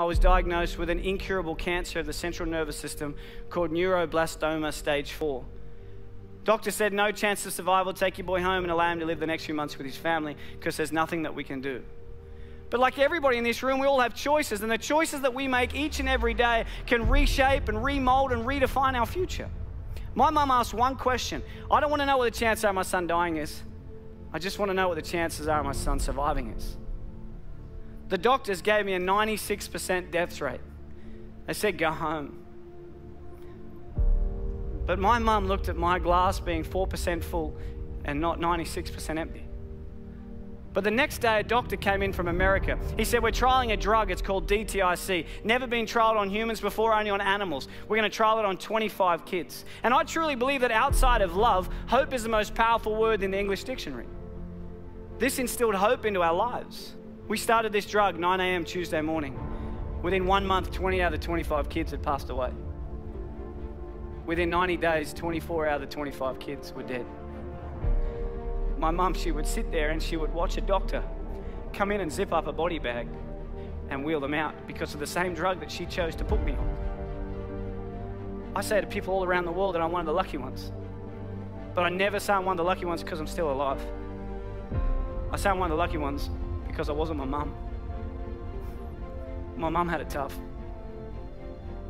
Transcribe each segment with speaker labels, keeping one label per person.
Speaker 1: I was diagnosed with an incurable cancer of the central nervous system called neuroblastoma stage 4. Doctor said no chance of survival, take your boy home and allow him to live the next few months with his family because there's nothing that we can do. But like everybody in this room, we all have choices, and the choices that we make each and every day can reshape and remold and redefine our future. My mum asked one question I don't want to know what the chances are my son dying is. I just want to know what the chances are my son surviving is. The doctors gave me a 96% death rate. They said, go home. But my mum looked at my glass being 4% full and not 96% empty. But the next day, a doctor came in from America. He said, We're trialing a drug. It's called DTIC. Never been trialed on humans before, only on animals. We're going to trial it on 25 kids. And I truly believe that outside of love, hope is the most powerful word in the English dictionary. This instilled hope into our lives. We started this drug 9 a.m. Tuesday morning. Within one month, 20 out of the 25 kids had passed away. Within 90 days, 24 out of the 25 kids were dead my mum, she would sit there and she would watch a doctor come in and zip up a body bag and wheel them out because of the same drug that she chose to put me on. I say to people all around the world that I'm one of the lucky ones. But I never say I'm one of the lucky ones because I'm still alive. I say I'm one of the lucky ones because I wasn't my mum. My mum had it tough.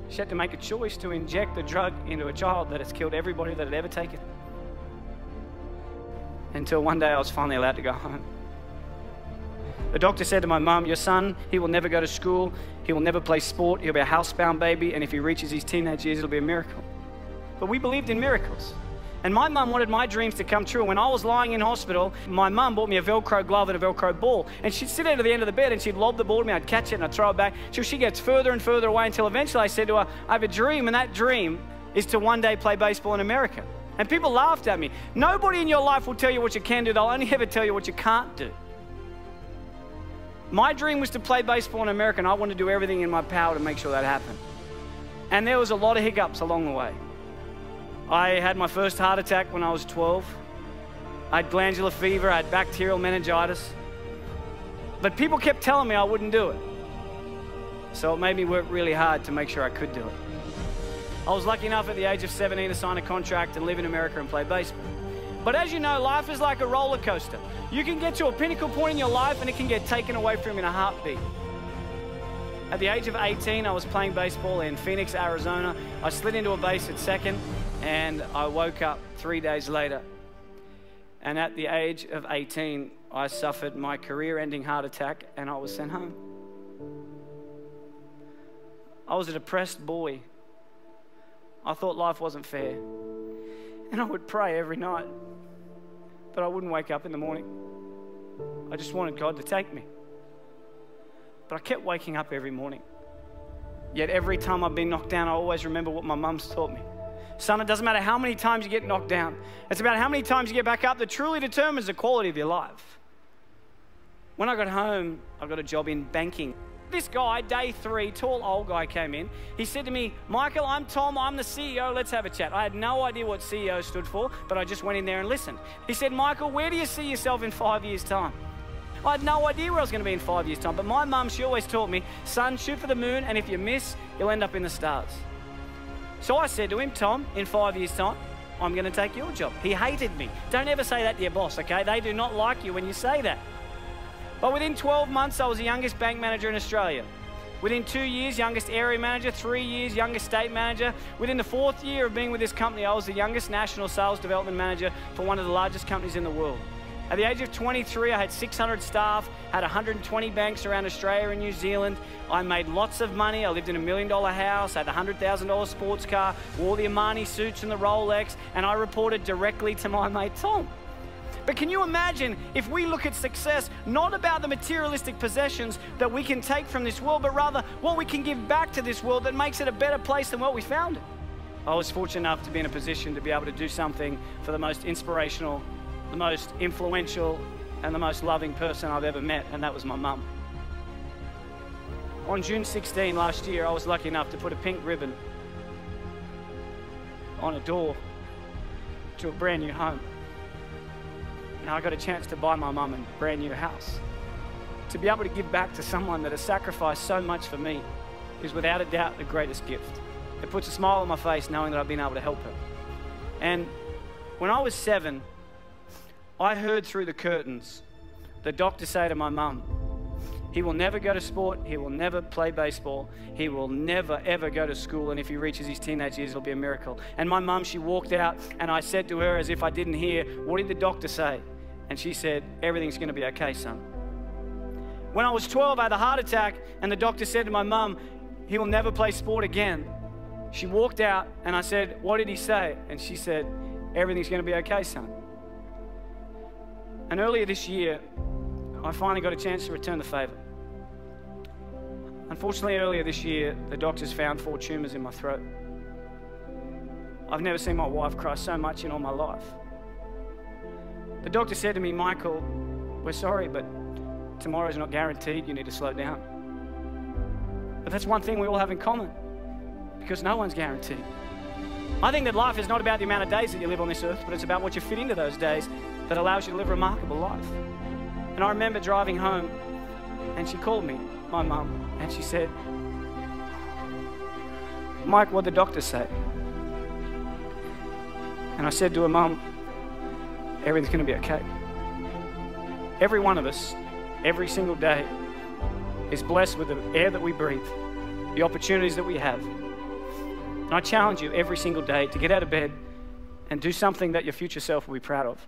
Speaker 1: She had to make a choice to inject the drug into a child that has killed everybody that had ever taken until one day I was finally allowed to go home. The doctor said to my mum, Your son, he will never go to school, he will never play sport, he'll be a housebound baby, and if he reaches his teenage years, it'll be a miracle. But we believed in miracles. And my mum wanted my dreams to come true. And when I was lying in hospital, my mum bought me a Velcro glove and a Velcro ball. And she'd sit at the end of the bed and she'd lob the ball to me. I'd catch it and I'd throw it back. Till she gets further and further away until eventually I said to her, I have a dream, and that dream is to one day play baseball in America. And people laughed at me. Nobody in your life will tell you what you can do, they'll only ever tell you what you can't do. My dream was to play baseball in America, and I wanted to do everything in my power to make sure that happened. And there was a lot of hiccups along the way. I had my first heart attack when I was 12. I had glandular fever, I had bacterial meningitis. But people kept telling me I wouldn't do it. So it made me work really hard to make sure I could do it. I was lucky enough at the age of 17 to sign a contract and live in America and play baseball. But as you know, life is like a roller coaster. You can get to a pinnacle point in your life and it can get taken away from you in a heartbeat. At the age of 18, I was playing baseball in Phoenix, Arizona. I slid into a base at second and I woke up three days later. And at the age of 18, I suffered my career ending heart attack and I was sent home. I was a depressed boy I thought life wasn't fair. And I would pray every night, but I wouldn't wake up in the morning. I just wanted God to take me. But I kept waking up every morning. Yet every time I've been knocked down, I always remember what my mum's taught me. Son, it doesn't matter how many times you get knocked down, it's about how many times you get back up that truly determines the quality of your life. When I got home, I got a job in banking. This guy, day three, tall old guy came in. He said to me, Michael, I'm Tom, I'm the CEO, let's have a chat. I had no idea what CEO stood for, but I just went in there and listened. He said, Michael, where do you see yourself in five years' time? I had no idea where I was going to be in five years' time, but my mum, she always taught me, son, shoot for the moon, and if you miss, you'll end up in the stars. So I said to him, Tom, in five years' time, I'm going to take your job. He hated me. Don't ever say that to your boss, okay? They do not like you when you say that. But within 12 months, I was the youngest bank manager in Australia. Within two years, youngest area manager, three years, youngest state manager. Within the fourth year of being with this company, I was the youngest national sales development manager for one of the largest companies in the world. At the age of 23, I had 600 staff, had 120 banks around Australia and New Zealand. I made lots of money. I lived in a million dollar house, had a $100,000 sports car, wore the Armani suits and the Rolex, and I reported directly to my mate Tom. But can you imagine if we look at success not about the materialistic possessions that we can take from this world, but rather what we can give back to this world that makes it a better place than what we found it? I was fortunate enough to be in a position to be able to do something for the most inspirational, the most influential, and the most loving person I've ever met, and that was my mum. On June 16 last year, I was lucky enough to put a pink ribbon on a door to a brand new home and I got a chance to buy my mum a brand new house. to be able to give back to someone that has sacrificed so much for me is without a doubt the greatest gift. It puts a smile on my face knowing that I've been able to help her. And when I was seven, I heard through the curtains the doctor say to my mum, he will never go to sport. He will never play baseball. He will never, ever go to school. And if he reaches his teenage years, it'll be a miracle. And my mum, she walked out, and I said to her, as if I didn't hear, What did the doctor say? And she said, Everything's going to be okay, son. When I was 12, I had a heart attack, and the doctor said to my mum, He will never play sport again. She walked out, and I said, What did he say? And she said, Everything's going to be okay, son. And earlier this year, I finally got a chance to return the favor. Unfortunately, earlier this year, the doctors found four tumors in my throat. I've never seen my wife cry so much in all my life. The doctor said to me, Michael, we're sorry, but tomorrow's not guaranteed. You need to slow down. But that's one thing we all have in common because no one's guaranteed. I think that life is not about the amount of days that you live on this earth, but it's about what you fit into those days that allows you to live a remarkable life. And I remember driving home, and she called me, my mum, and she said, Mike, what the doctor say? And I said to her, Mum, everything's going to be okay. Every one of us, every single day, is blessed with the air that we breathe, the opportunities that we have. And I challenge you every single day to get out of bed and do something that your future self will be proud of.